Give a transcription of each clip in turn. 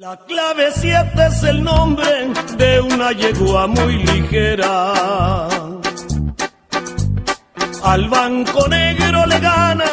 La clave 7 es el nombre de una yegua muy ligera. Al banco negro le gana.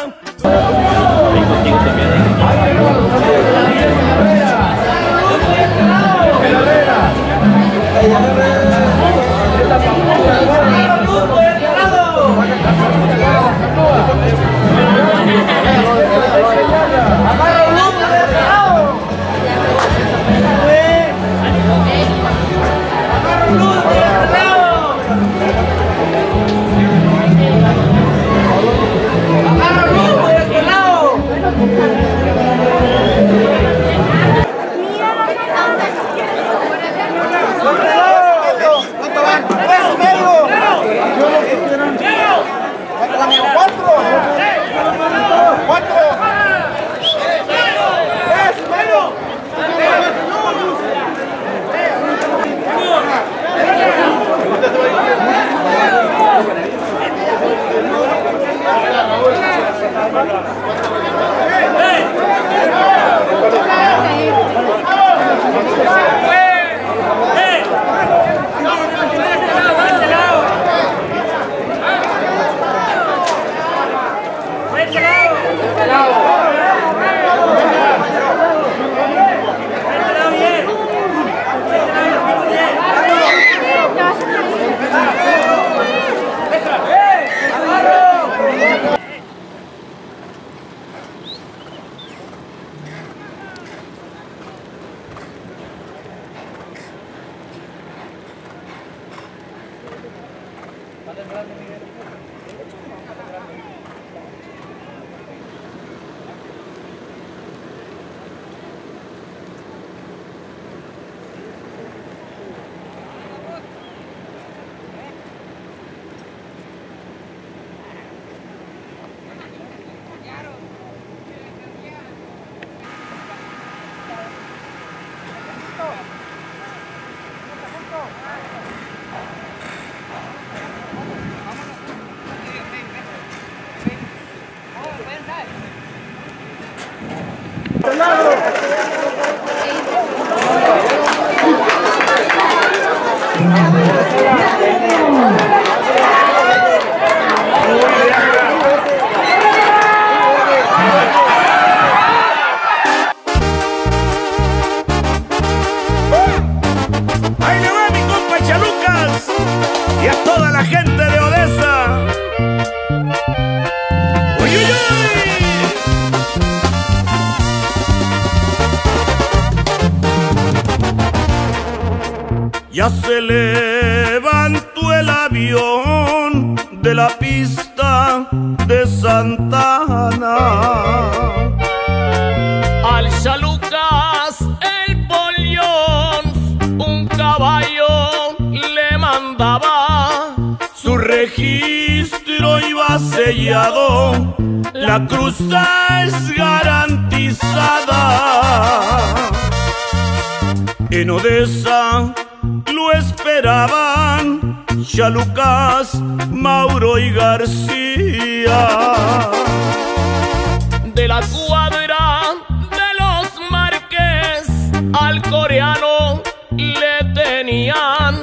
Bravo. Gracias. Ahí le va mi compa Chalucas y a toda la gente Ya se levantó el avión de la pista de Santana. Al Chalucas el polión, un caballo le mandaba. Su registro iba sellado, la cruza es garantizada. En Odessa lo esperaban Chalucas, Mauro y García. De la cuadra de los Marques al coreano le tenían.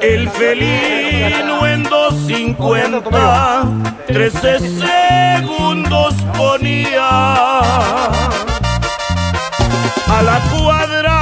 El felino en 250, 13 segundos ponía. A la cuadra,